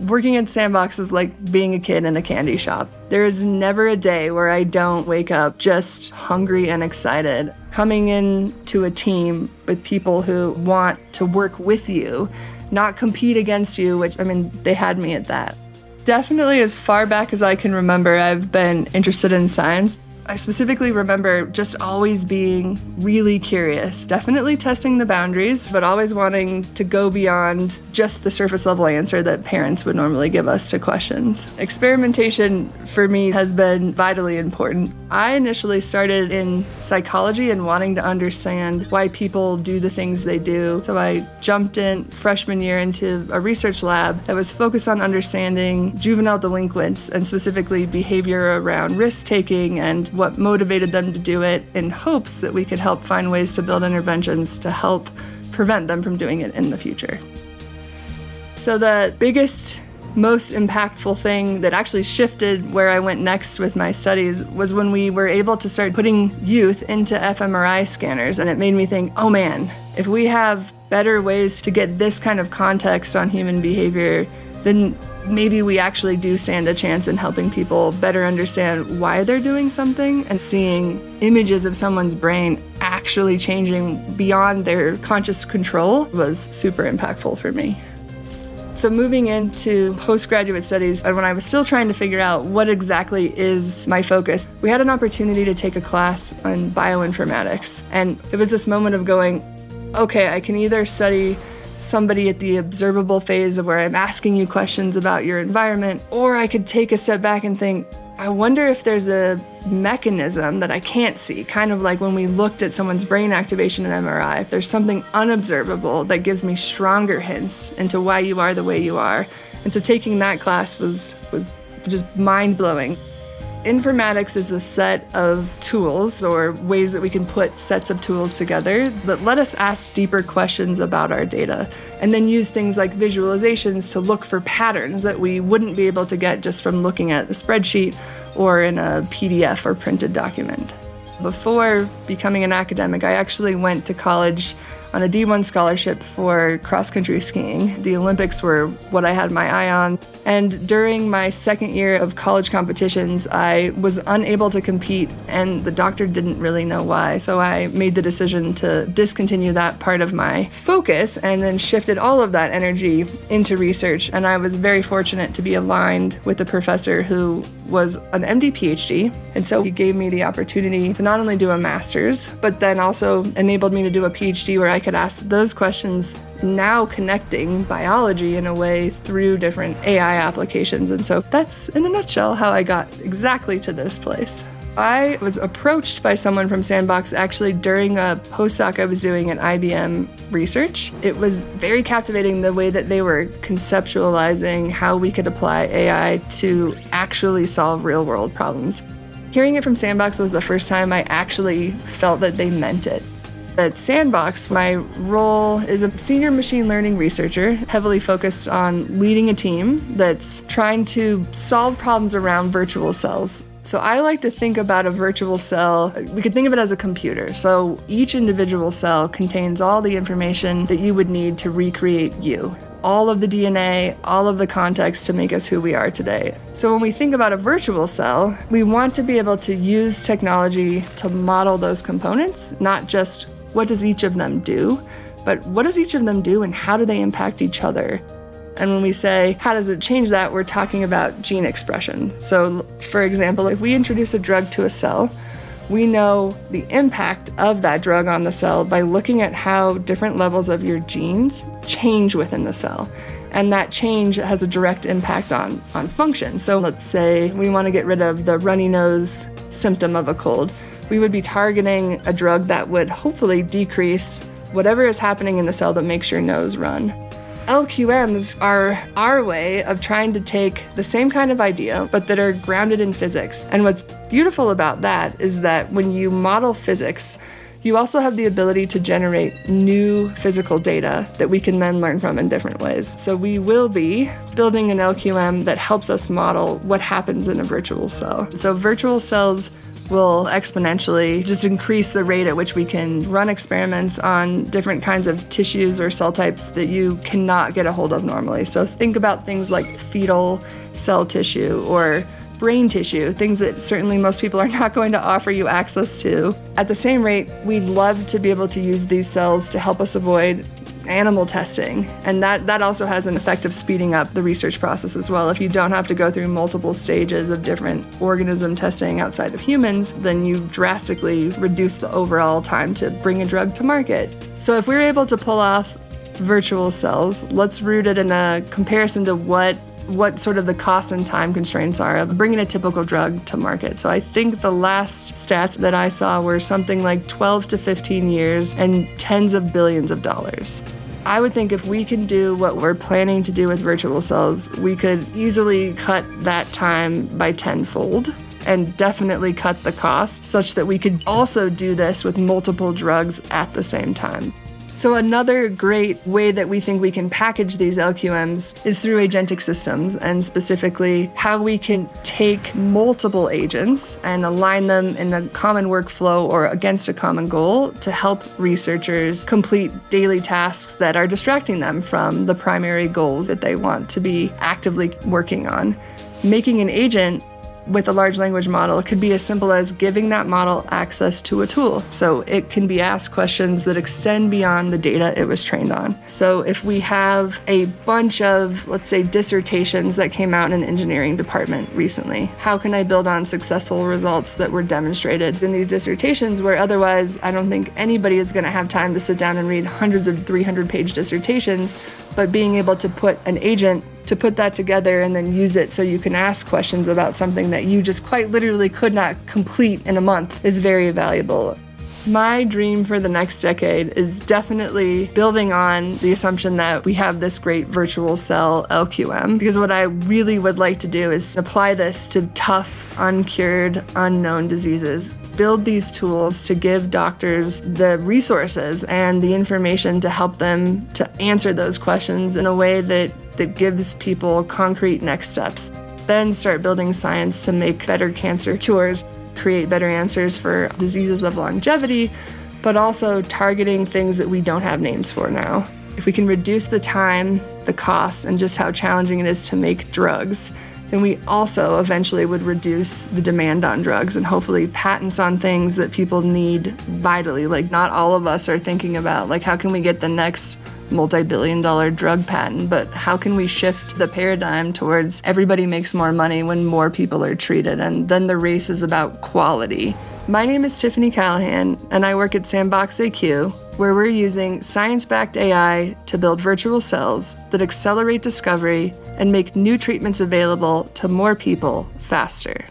Working at Sandbox is like being a kid in a candy shop. There is never a day where I don't wake up just hungry and excited. Coming into a team with people who want to work with you, not compete against you, which I mean, they had me at that. Definitely, as far back as I can remember, I've been interested in science. I specifically remember just always being really curious, definitely testing the boundaries, but always wanting to go beyond just the surface level answer that parents would normally give us to questions. Experimentation for me has been vitally important. I initially started in psychology and wanting to understand why people do the things they do. So I jumped in freshman year into a research lab that was focused on understanding juvenile delinquents and specifically behavior around risk taking and what motivated them to do it in hopes that we could help find ways to build interventions to help prevent them from doing it in the future. So, the biggest, most impactful thing that actually shifted where I went next with my studies was when we were able to start putting youth into fMRI scanners. And it made me think, oh man, if we have better ways to get this kind of context on human behavior, then maybe we actually do stand a chance in helping people better understand why they're doing something and seeing images of someone's brain actually changing beyond their conscious control was super impactful for me. So, moving into postgraduate studies, and when I was still trying to figure out what exactly is my focus, we had an opportunity to take a class on bioinformatics. And it was this moment of going, okay, I can either study somebody at the observable phase of where I'm asking you questions about your environment, or I could take a step back and think, I wonder if there's a mechanism that I can't see, kind of like when we looked at someone's brain activation in MRI. If there's something unobservable that gives me stronger hints into why you are the way you are. And so taking that class was, was just mind blowing. Informatics is a set of tools or ways that we can put sets of tools together that let us ask deeper questions about our data and then use things like visualizations to look for patterns that we wouldn't be able to get just from looking at a spreadsheet or in a PDF or printed document. Before becoming an academic, I actually went to college on a D1 scholarship for cross country skiing. The Olympics were what I had my eye on. And during my second year of college competitions, I was unable to compete, and the doctor didn't really know why. So I made the decision to discontinue that part of my focus and then shifted all of that energy into research. And I was very fortunate to be aligned with a professor who was an MD PhD. And so he gave me the opportunity to not only do a master's, but then also enabled me to do a PhD where I could ask those questions now connecting biology in a way through different AI applications. And so that's in a nutshell how I got exactly to this place. I was approached by someone from Sandbox actually during a postdoc I was doing at IBM Research. It was very captivating the way that they were conceptualizing how we could apply AI to actually solve real world problems. Hearing it from Sandbox was the first time I actually felt that they meant it. At Sandbox, my role is a senior machine learning researcher, heavily focused on leading a team that's trying to solve problems around virtual cells. So I like to think about a virtual cell, we could think of it as a computer. So each individual cell contains all the information that you would need to recreate you. All of the DNA, all of the context to make us who we are today. So when we think about a virtual cell, we want to be able to use technology to model those components, not just what does each of them do? But what does each of them do and how do they impact each other? And when we say, how does it change that, we're talking about gene expression. So, for example, if we introduce a drug to a cell, we know the impact of that drug on the cell by looking at how different levels of your genes change within the cell. And that change has a direct impact on, on function. So, let's say we want to get rid of the runny nose symptom of a cold we would be targeting a drug that would hopefully decrease whatever is happening in the cell that makes your nose run. LQMs are our way of trying to take the same kind of idea, but that are grounded in physics. And what's beautiful about that is that when you model physics, you also have the ability to generate new physical data that we can then learn from in different ways. So we will be building an LQM that helps us model what happens in a virtual cell. So virtual cells will exponentially just increase the rate at which we can run experiments on different kinds of tissues or cell types that you cannot get a hold of normally. So think about things like fetal cell tissue or brain tissue, things that certainly most people are not going to offer you access to. At the same rate, we'd love to be able to use these cells to help us avoid animal testing. And that, that also has an effect of speeding up the research process as well. If you don't have to go through multiple stages of different organism testing outside of humans, then you drastically reduce the overall time to bring a drug to market. So if we're able to pull off virtual cells, let's root it in a comparison to what what sort of the cost and time constraints are of bringing a typical drug to market. So I think the last stats that I saw were something like 12 to 15 years and tens of billions of dollars. I would think if we can do what we're planning to do with virtual cells, we could easily cut that time by tenfold and definitely cut the cost such that we could also do this with multiple drugs at the same time. So, another great way that we think we can package these LQMs is through agentic systems, and specifically how we can take multiple agents and align them in a common workflow or against a common goal to help researchers complete daily tasks that are distracting them from the primary goals that they want to be actively working on. Making an agent with a large language model could be as simple as giving that model access to a tool. So it can be asked questions that extend beyond the data it was trained on. So if we have a bunch of, let's say, dissertations that came out in an engineering department recently, how can I build on successful results that were demonstrated in these dissertations where otherwise I don't think anybody is going to have time to sit down and read hundreds of 300 page dissertations, but being able to put an agent to put that together and then use it so you can ask questions about something that you just quite literally could not complete in a month is very valuable. My dream for the next decade is definitely building on the assumption that we have this great virtual cell LQM, because what I really would like to do is apply this to tough, uncured, unknown diseases build these tools to give doctors the resources and the information to help them to answer those questions in a way that that gives people concrete next steps. Then start building science to make better cancer cures, create better answers for diseases of longevity, but also targeting things that we don't have names for now. If we can reduce the time, the cost, and just how challenging it is to make drugs, then we also eventually would reduce the demand on drugs and hopefully patents on things that people need vitally. Like, not all of us are thinking about, like, how can we get the next multi billion dollar drug patent, but how can we shift the paradigm towards everybody makes more money when more people are treated? And then the race is about quality. My name is Tiffany Callahan, and I work at Sandbox AQ, where we're using science backed AI to build virtual cells that accelerate discovery and make new treatments available to more people faster.